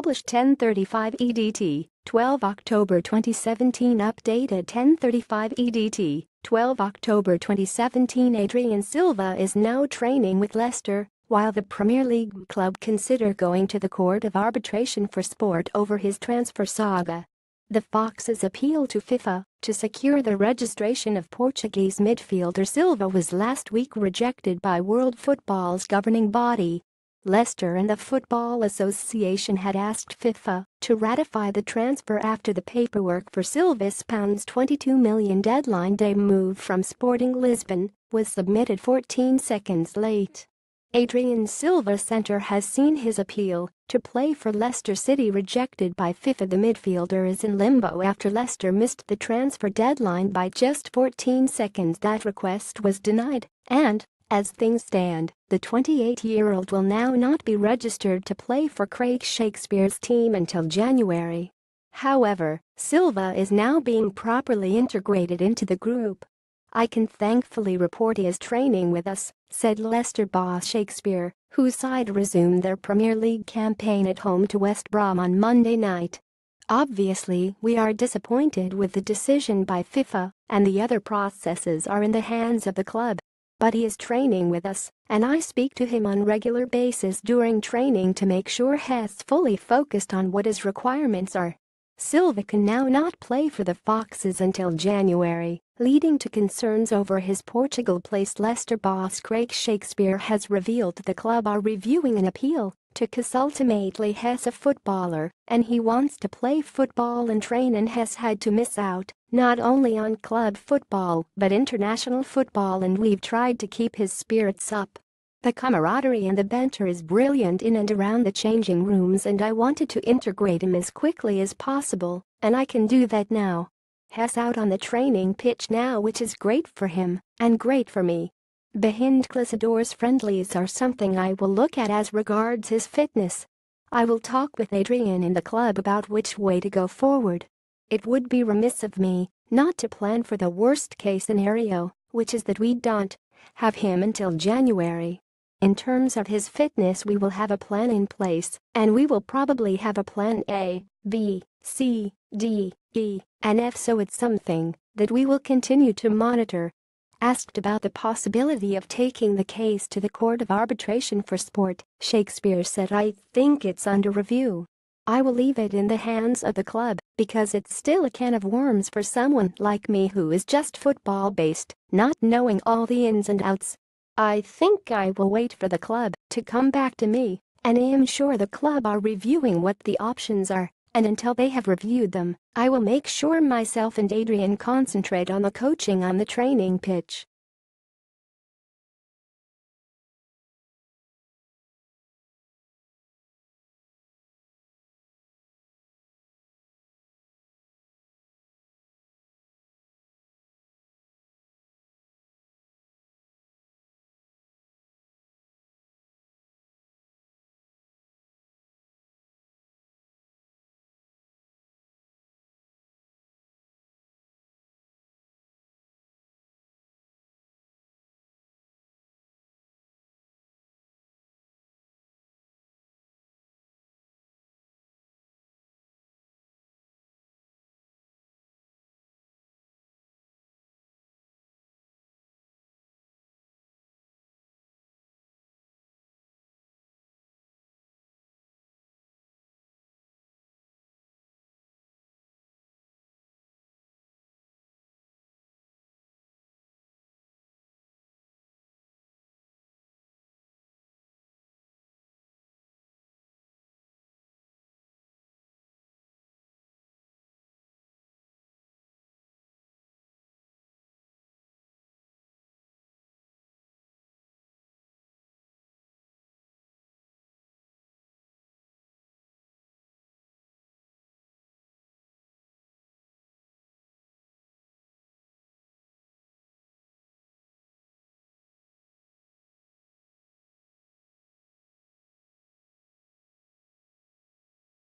published 1035 EDT, 12 October 2017 updated 1035 EDT, 12 October 2017 Adrien Silva is now training with Leicester, while the Premier League club consider going to the Court of Arbitration for Sport over his transfer saga. The Foxes appeal to FIFA to secure the registration of Portuguese midfielder Silva was last week rejected by World Football's governing body. Leicester and the Football Association had asked FIFA to ratify the transfer after the paperwork for Silva's £22 million deadline day move from Sporting Lisbon was submitted 14 seconds late. Adrien Silva Centre has seen his appeal to play for Leicester City rejected by FIFA. The midfielder is in limbo after Leicester missed the transfer deadline by just 14 seconds. That request was denied, and, as things stand, the 28-year-old will now not be registered to play for Craig Shakespeare's team until January. However, Silva is now being properly integrated into the group I can thankfully report he is training with us, said Leicester boss Shakespeare, whose side resumed their Premier League campaign at home to West Brom on Monday night. Obviously, we are disappointed with the decision by FIFA, and the other processes are in the hands of the club. But he is training with us, and I speak to him on regular basis during training to make sure he's fully focused on what his requirements are. Silva can now not play for the Foxes until January, leading to concerns over his Portugal-placed Leicester boss Craig Shakespeare has revealed the club are reviewing an appeal to CAS ultimately Hess a footballer and he wants to play football and train and has had to miss out not only on club football but international football and we've tried to keep his spirits up. The camaraderie and the banter is brilliant in and around the changing rooms and I wanted to integrate him as quickly as possible and I can do that now. Hess out on the training pitch now which is great for him and great for me. Behind closed doors friendlies are something I will look at as regards his fitness. I will talk with Adrien in the club about which way to go forward. It would be remiss of me not to plan for the worst case scenario, which is that we don't have him until January. In terms of his fitness we will have a plan in place, and we will probably have a plan A, B, C, D, E, and F so it's something that we will continue to monitor. Asked about the possibility of taking the case to the Court of Arbitration for Sport, Shakespeare said I think it's under review. I will leave it in the hands of the club because it's still a can of worms for someone like me who is just football-based, not knowing all the ins and outs. I think I will wait for the club to come back to me, and I am sure the club are reviewing what the options are and until they have reviewed them, I will make sure myself and Adrien concentrate on the coaching on the training pitch.